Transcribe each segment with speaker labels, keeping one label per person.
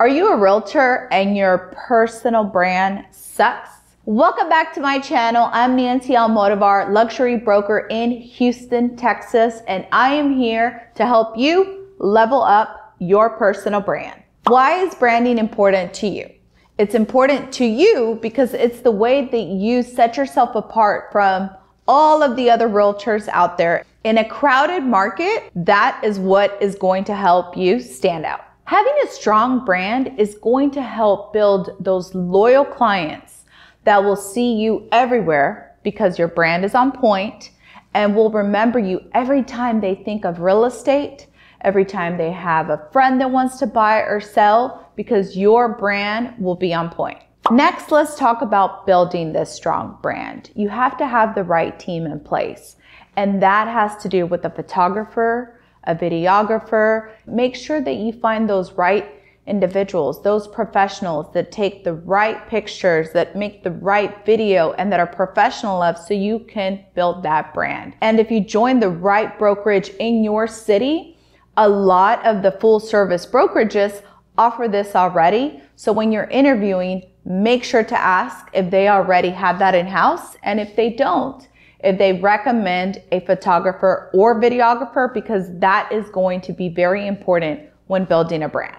Speaker 1: Are you a realtor and your personal brand sucks? Welcome back to my channel. I'm Nancy Almodovar, luxury broker in Houston, Texas, and I am here to help you level up your personal brand. Why is branding important to you? It's important to you because it's the way that you set yourself apart from all of the other realtors out there. In a crowded market, that is what is going to help you stand out. Having a strong brand is going to help build those loyal clients that will see you everywhere because your brand is on point and will remember you every time they think of real estate, every time they have a friend that wants to buy or sell because your brand will be on point. Next, let's talk about building this strong brand. You have to have the right team in place. And that has to do with a photographer, a videographer. Make sure that you find those right individuals, those professionals that take the right pictures, that make the right video, and that are professional enough so you can build that brand. And if you join the right brokerage in your city, a lot of the full service brokerages offer this already. So when you're interviewing, make sure to ask if they already have that in house. And if they don't, if they recommend a photographer or videographer because that is going to be very important when building a brand.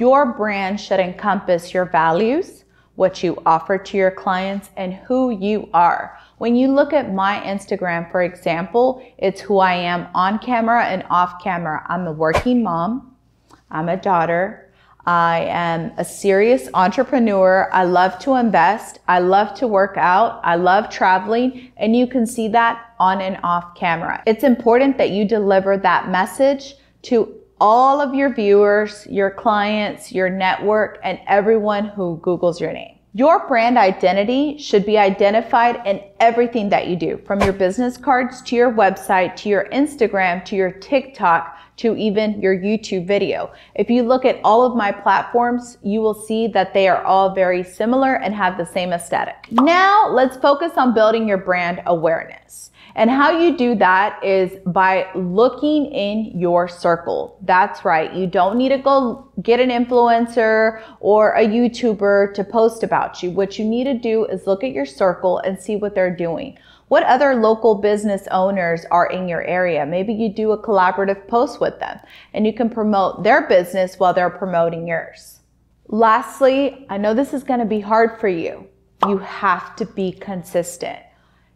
Speaker 1: Your brand should encompass your values, what you offer to your clients, and who you are. When you look at my Instagram, for example, it's who I am on camera and off camera. I'm a working mom. I'm a daughter. I am a serious entrepreneur. I love to invest. I love to work out. I love traveling. And you can see that on and off camera. It's important that you deliver that message to all of your viewers, your clients, your network, and everyone who Googles your name. Your brand identity should be identified in everything that you do, from your business cards to your website, to your Instagram, to your TikTok, to even your YouTube video. If you look at all of my platforms, you will see that they are all very similar and have the same aesthetic. Now let's focus on building your brand awareness. And how you do that is by looking in your circle. That's right. You don't need to go get an influencer or a YouTuber to post about you. What you need to do is look at your circle and see what they're doing. What other local business owners are in your area? Maybe you do a collaborative post with them and you can promote their business while they're promoting yours. Lastly, I know this is going to be hard for you. You have to be consistent.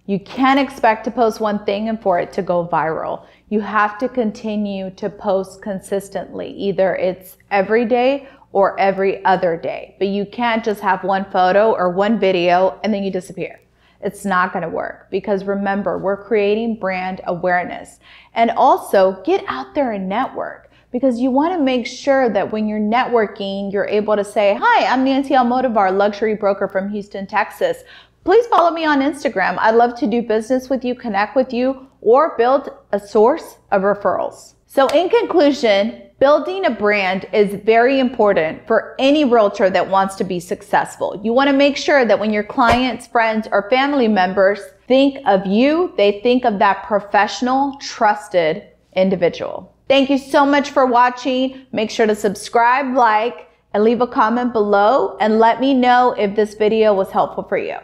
Speaker 1: You can't expect to post one thing and for it to go viral. You have to continue to post consistently. Either it's every day or every other day, but you can't just have one photo or one video and then you disappear. It's not going to work because remember, we're creating brand awareness and also get out there and network because you want to make sure that when you're networking, you're able to say, Hi, I'm Nancy Almodovar, luxury broker from Houston, Texas. Please follow me on Instagram. I'd love to do business with you, connect with you, or build a source of referrals. So in conclusion, building a brand is very important for any realtor that wants to be successful. You want to make sure that when your clients, friends, or family members think of you, they think of that professional, trusted individual. Thank you so much for watching. Make sure to subscribe, like, and leave a comment below and let me know if this video was helpful for you.